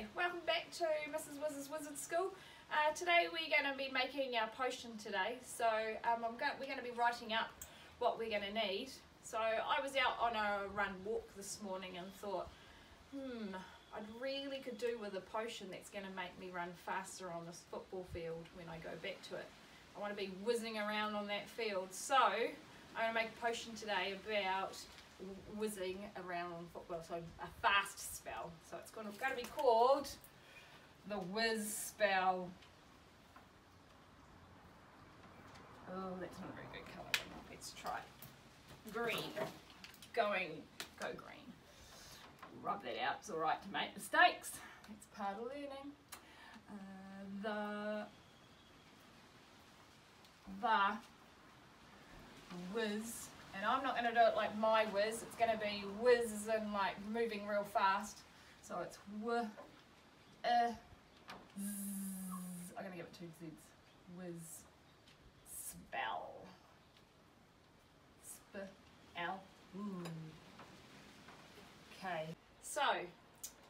Hey, welcome back to Mrs. Wizard's Wizard School. Uh, today we're going to be making our potion today. So um, I'm go we're going to be writing up what we're going to need. So I was out on a run walk this morning and thought, hmm, I really could do with a potion that's going to make me run faster on this football field when I go back to it. I want to be whizzing around on that field. So I'm going to make a potion today about whizzing around on football, so a fast spell. So it's going to, going to be called the whiz spell. Oh, that's not a very good colour. Let's try green. Going, go green. Rub that out. It's all right to make mistakes. It's part of learning. Uh, the the whiz and I'm not to do it like my whiz, it's going to be whiz and like moving real fast. So it's w, uh, z. I'm to give it two z's. Whiz, spell. Sp, Okay, so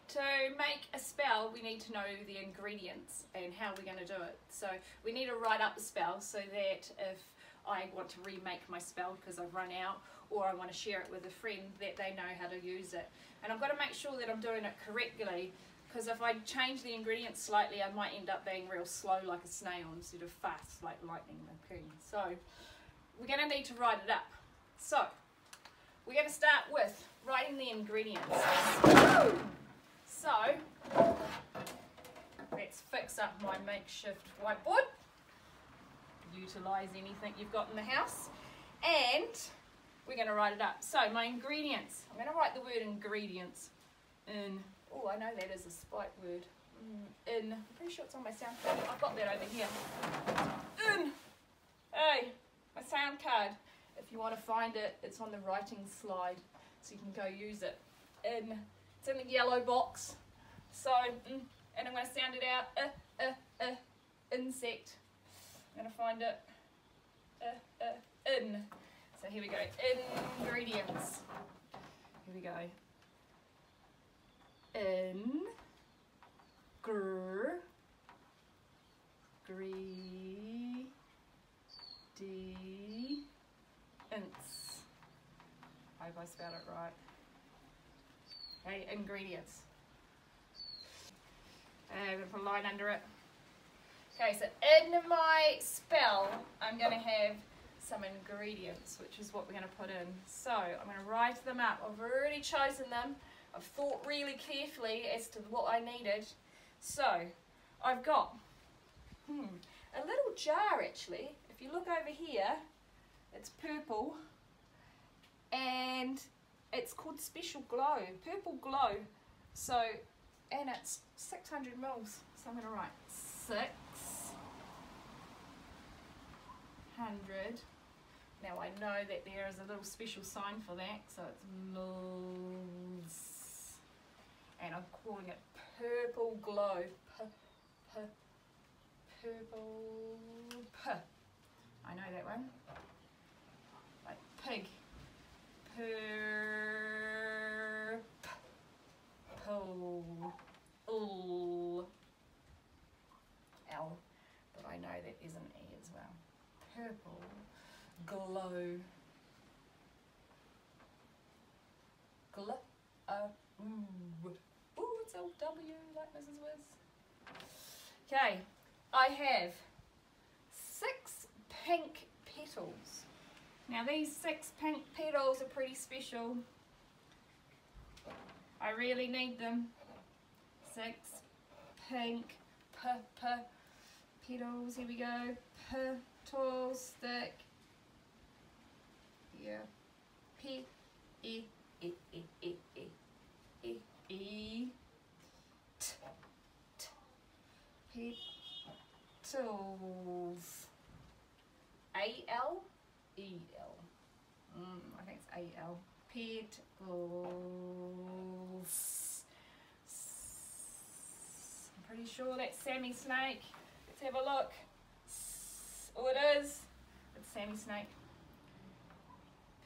to make a spell, we need to know the ingredients and how we're going to do it. So we need to write up the spell so that if I want to remake my spell because I've run out or I want to share it with a friend that they know how to use it. And I've got to make sure that I'm doing it correctly because if I change the ingredients slightly I might end up being real slow like a snail instead of fast like lightning McQueen. So we're going to need to write it up. So we're going to start with writing the ingredients. So let's fix up my makeshift whiteboard utilize anything you've got in the house. And we're going to write it up. So my ingredients, I'm going to write the word ingredients in, oh I know that is a sight word, mm, in, I'm pretty sure it's on my sound card, I've got that over here, in, hey, my sound card, if you want to find it, it's on the writing slide, so you can go use it, in, it's in the yellow box, so, mm, and I'm going to sound it out, uh, uh, uh, insect, I'm to find it uh, uh, in. So here we go, ingredients. Here we go. In, gr, gree. I hope I spelled it right. Okay, ingredients. And I'm going to put a line under it. Okay, so in my spell, I'm going to have some ingredients, which is what we're going to put in. So I'm going to write them out. I've already chosen them. I've thought really carefully as to what I needed. So I've got hmm, a little jar actually. If you look over here, it's purple and it's called Special Glow, Purple Glow. So, and it's 600 mils. So I'm going to write six hundred. Now I know that there is a little special sign for that, so it's mils. And I'm calling it purple glow. P, p, purple p. I know that one. Like pig. Per, p, po, l, l. But I know that isn't E as well purple glow. Glow. Uh, ooh. Ooh, it's L W like Mrs. Wiz. Okay, I have six pink petals. Now these six pink petals are pretty special. I really need them. Six pink p p petals. Here we go. P tall stick. Yeah. P E E E E E E E T T P tools. A L E L. Mm, I think it's A L. Petals. I'm pretty sure that's Sammy Snake. Let's have a look. It is. It's Sammy Snake.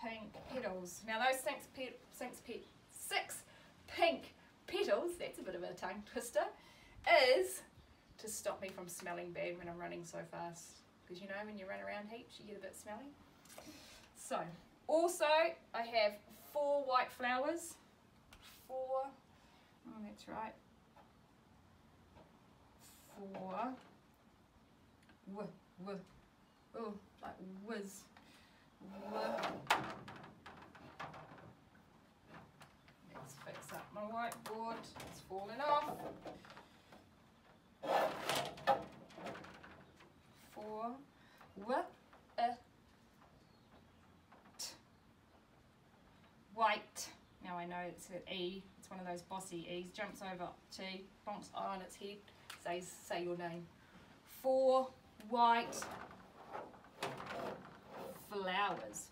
Pink petals. Now those six, pe six, pe six pink petals, that's a bit of a tongue twister, is to stop me from smelling bad when I'm running so fast. Because you know, when you run around heaps, you get a bit smelly. So, also, I have four white flowers. Four, oh, that's right. Four, oh, like whiz. Let's fix up my whiteboard, it's falling off. Four, w, a, t. White. Now I know it's an E. It's one of those bossy E's. Jumps over T, bonks on its head, says say your name. Four white flowers.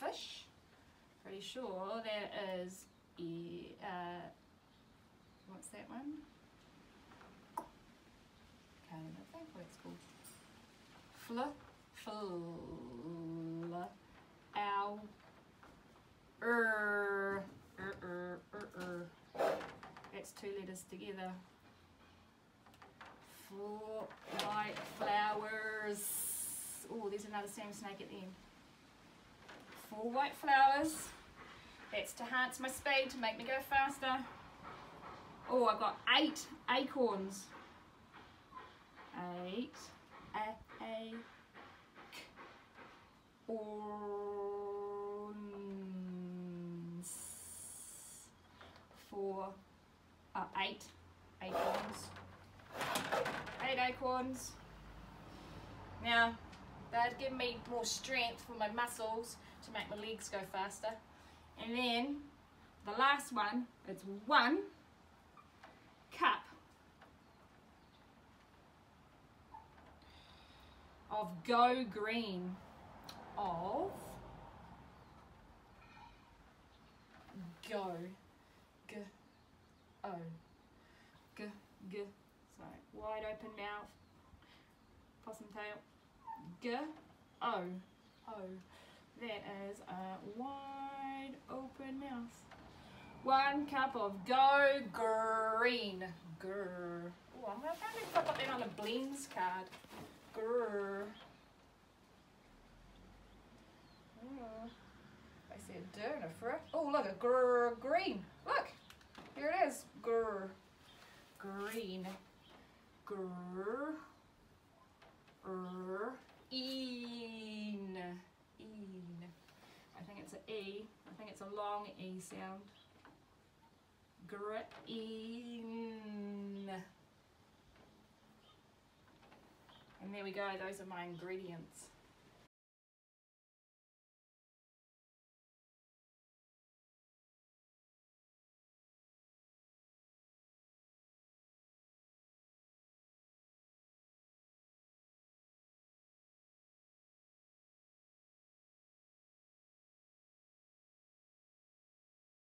Fish. Pretty sure that is uh, what's that one? Can't even think what it's called. Fl, fl, ow, er, er, er, er, er. That's two letters together. White flowers. There's same snake at the end. Four white flowers. That's to enhance my speed, to make me go faster. Oh, I've got eight acorns. Eight. A, a, k. Four, uh, eight acorns. Eight acorns. Now, that'd give me more strength for my muscles to make my legs go faster. And then the last one, it's one cup of Go Green of Go G O G G sorry wide open mouth possum tail G O O that is a wide open mouth one cup of Go Green Grr oh I'm gonna probably put that on a blends card Grr. I see a donor for it. Oh, look, a grr green. Look, here it is. Grr. Green. Grr. Er. Een. Een. I think it's an E. I think it's a long E sound. Green. And there we go, those are my ingredients.